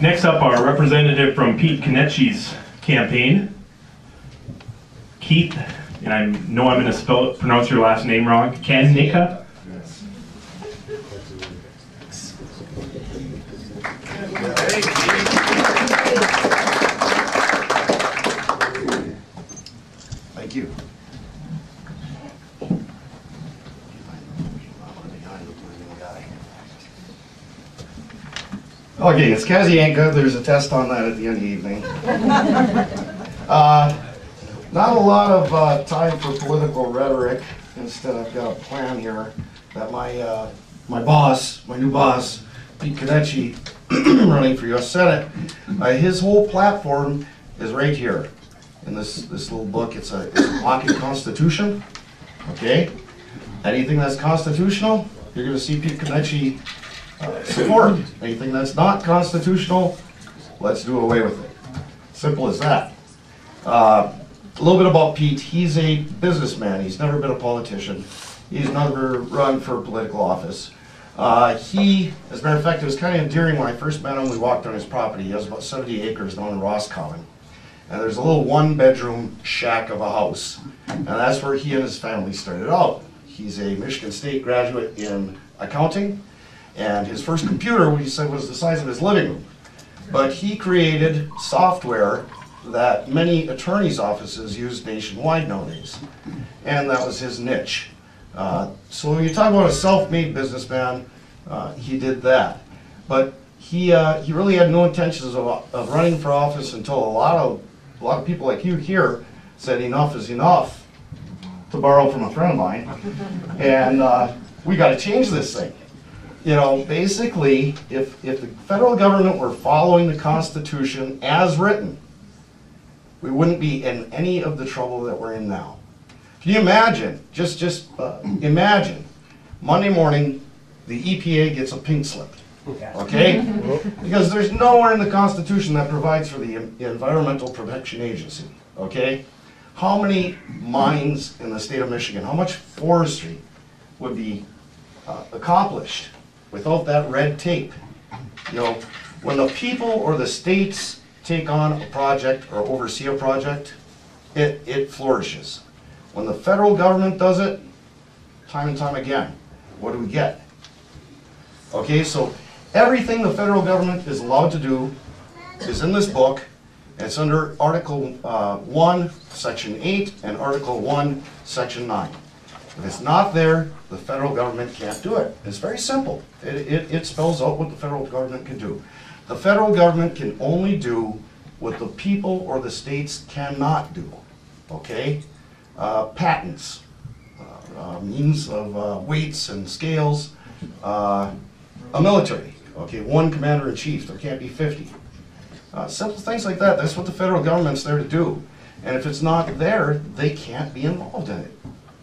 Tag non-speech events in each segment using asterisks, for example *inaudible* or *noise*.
Next up, our representative from Pete Konetchy's campaign, Keith, and I know I'm going to spell pronounce your last name wrong. Ken Nika. Thank you. Okay, it's Kazianka. There's a test on that at the end of the evening. *laughs* Uh, Not a lot of uh, time for political rhetoric. Instead, I've got a plan here that my, uh, my boss, my new boss, Pete Konetchy, *clears throat* running for US Senate, uh, his whole platform is right here in this, this little book. It's a, it's a pocket constitution, okay? Anything that's constitutional, you're gonna see Pete Konetchy support. Anything that's not constitutional, let's do away with it. Simple as that. Uh, A little bit about Pete, he's a businessman, he's never been a politician, he's never run for political office. Uh, He, as a matter of fact, it was kind of endearing when I first met him, we walked on his property, he has about 70 acres down in Roscommon. And there's a little one-bedroom shack of a house, and that's where he and his family started out. He's a Michigan State graduate in accounting, and his first computer, he said, was the size of his living room. But he created software that many attorneys' offices use nationwide nowadays. And that was his niche. Uh, So when you talk about a self-made businessman, uh, he did that. But he, uh, he really had no intentions of, of running for office until a lot of, a lot of people like you here said enough is enough, to borrow from a friend of mine. *laughs* And uh, we gotta change this thing. You know, basically, if, if the federal government were following the Constitution as written, we wouldn't be in any of the trouble that we're in now. Can you imagine, just, just uh, imagine, Monday morning, the EPA gets a pink slip, okay? Because there's nowhere in the Constitution that provides for the Environmental Protection Agency, okay? How many mines in the state of Michigan, how much forestry would be uh, accomplished without that red tape? You know, when the people or the states take on a project or oversee a project, it, it flourishes. When the federal government does it, time and time again, what do we get? Okay, so everything the federal government is allowed to do is in this book. It's under Article uh, 1, Section 8, and Article 1, Section 9. If it's not there, the federal government can't do it. It's very simple. It, it, it spells out what the federal government can do. The federal government can only do what the people or the states cannot do, okay? Uh, patents, uh, uh, means of uh, weights and scales, uh, a military, okay, one commander-in-chief, there can't be 50. Uh, Simple things like that, that's what the federal government's there to do. And if it's not there, they can't be involved in it.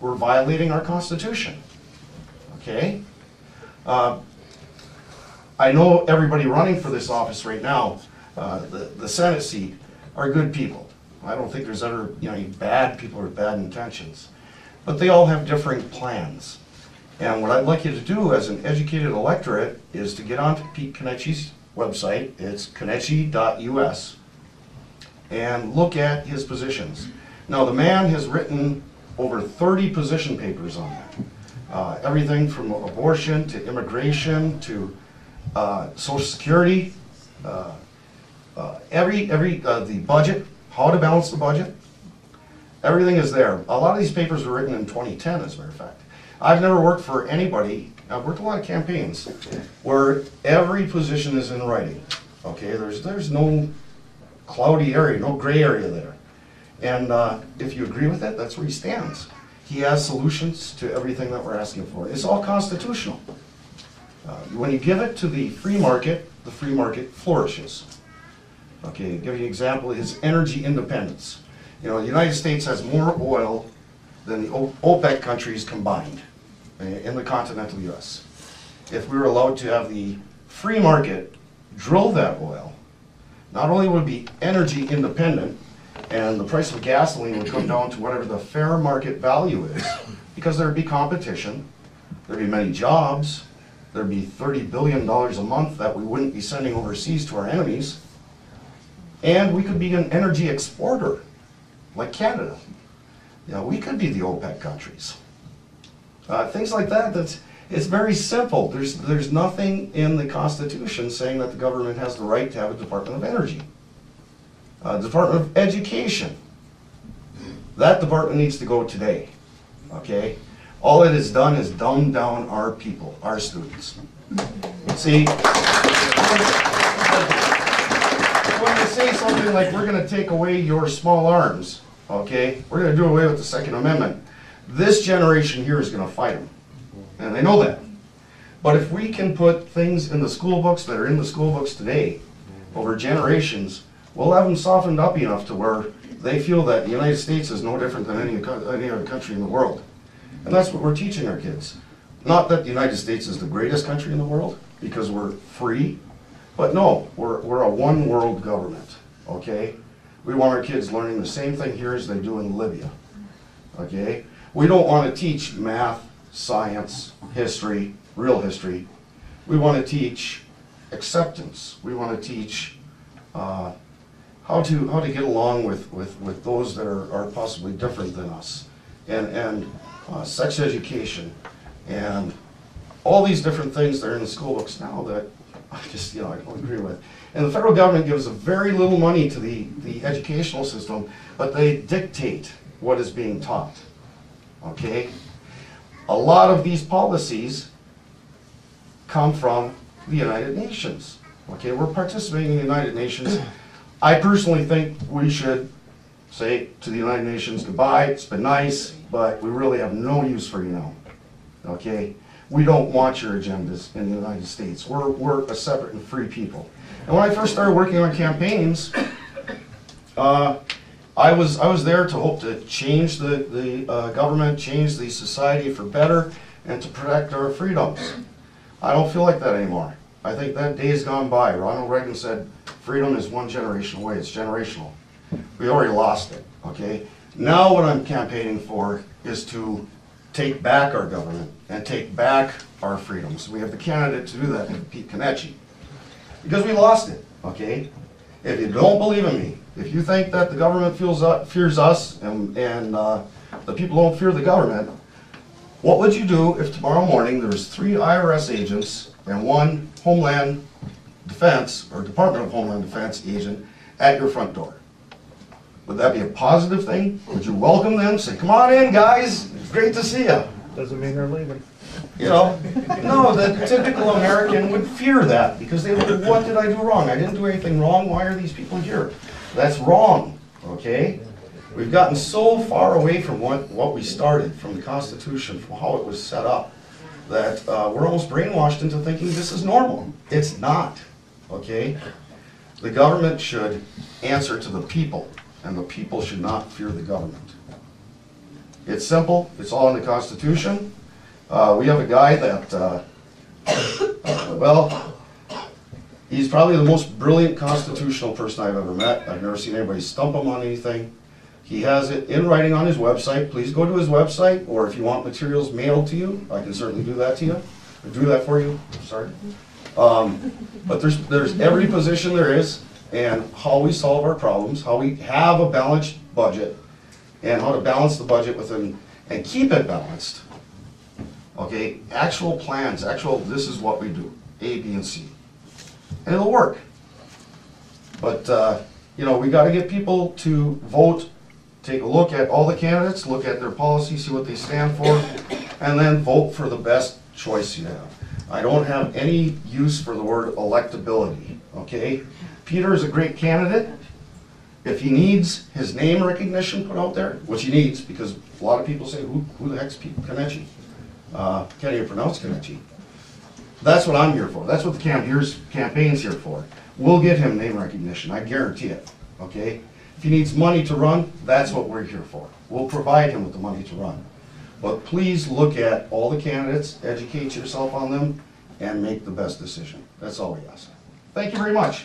We're violating our constitution, okay? Uh, I know everybody running for this office right now, uh, the, the Senate seat, are good people. I don't think there's ever, you know, any bad people or bad intentions. But they all have differing plans. And what I'd like you to do as an educated electorate is to get onto Pete Konetchy's website, it's konetchy.us, and look at his positions. Now, the man has written over 30 position papers on that. Uh, everything from abortion to immigration to uh, social security, uh, uh, every, every, uh, the budget, how to balance the budget, everything is there. A lot of these papers were written in 2010, as a matter of fact. I've never worked for anybody, I've worked a lot of campaigns, where every position is in writing, okay? There's, there's no cloudy area, no gray area there. And uh, if you agree with it, that's where he stands. He has solutions to everything that we're asking for. It's all constitutional. Uh, When you give it to the free market, the free market flourishes. Okay, give you an example, is energy independence. You know, the United States has more oil than the OPEC countries combined uh, in the continental US. If we were allowed to have the free market drill that oil, not only would it be energy independent, and the price of gasoline would come down to whatever the fair market value is, because there'd be competition, there'd be many jobs, There'd be thirty billion dollars a month that we wouldn't be sending overseas to our enemies. And we could be an energy exporter, like Canada. You know, we could be the OPEC countries. Uh, things like that, that's, it's very simple. There's, there's nothing in the Constitution saying that the government has the right to have a Department of Energy. Uh, Department of Education. That department needs to go today, okay? All it has done is dumb down our people, our students. See, when you say something like, we're gonna take away your small arms, okay? We're gonna do away with the Second Amendment. This generation here is gonna fight them, and they know that. But if we can put things in the school books that are in the school books today, over generations, we'll have them softened up enough to where they feel that the United States is no different than any, any other country in the world. And that's what we're teaching our kids. Not that the United States is the greatest country in the world, because we're free, but no, we're, we're a one-world government, okay? We want our kids learning the same thing here as they do in Libya, okay? We don't want to teach math, science, history, real history. We want to teach acceptance. We want to teach uh, how to how to get along with, with, with those that are, are possibly different than us, and and uh, sex education, and all these different things that are in the school books now that I just you know I don't agree with. And the federal government gives a very little money to the the educational system, but they dictate what is being taught. Okay, a lot of these policies come from the United Nations. Okay, we're participating in the United Nations. I personally think we should say to the United Nations, goodbye, it's been nice, but we really have no use for you now. Okay? We don't want your agendas in the United States. We're, we're a separate and free people. And when I first started working on campaigns, uh, I was, I was there to hope to change the, the uh, government, change the society for better, and to protect our freedoms. I don't feel like that anymore. I think that day's gone by. Ronald Reagan said, freedom is one generation away, it's generational. We already lost it, okay? Now what I'm campaigning for is to take back our government and take back our freedoms. We have the candidate to do that, Pete Konetchy. Because we lost it, okay? If you don't believe in me, if you think that the government feels, uh, fears us and, and, uh, the people don't fear the government, what would you do if tomorrow morning there was three IRS agents and one Homeland Defense or Department of Homeland Defense agent at your front door? Would that be a positive thing? Would you welcome them, say, come on in, guys, it's great to see you? Doesn't mean they're leaving. You know, no, the typical American would fear that because they would, what did I do wrong? I didn't do anything wrong, why are these people here? That's wrong, okay? We've gotten so far away from what, what we started, from the Constitution, from how it was set up, that uh, we're almost brainwashed into thinking this is normal. It's not, okay? The government should answer to the people, and the people should not fear the government. It's simple, it's all in the Constitution. Uh, we have a guy that, uh, *coughs* well, he's probably the most brilliant constitutional person I've ever met. I've never seen anybody stump him on anything. He has it in writing on his website. Please go to his website, or if you want materials mailed to you, I can certainly do that to you. Or do that for you, sorry. Um, but there's, there's every position there is, and how we solve our problems, how we have a balanced budget, and how to balance the budget within, and keep it balanced. Okay, actual plans, actual, this is what we do, A, B, and C. And it'll work. But, uh, you know, we gotta get people to vote, take a look at all the candidates, look at their policies, see what they stand for, and then vote for the best choice you have. I don't have any use for the word electability, okay? Peter is a great candidate. If he needs his name recognition put out there, which he needs, because a lot of people say, who, who the heck's Pete? Uh, can't even pronounce Konetchy. That's what I'm here for. That's what the camp here's campaign's here for. We'll get him name recognition. I guarantee it. Okay? If he needs money to run, that's what we're here for. We'll provide him with the money to run. But please look at all the candidates, educate yourself on them, and make the best decision. That's all we ask. Thank you very much.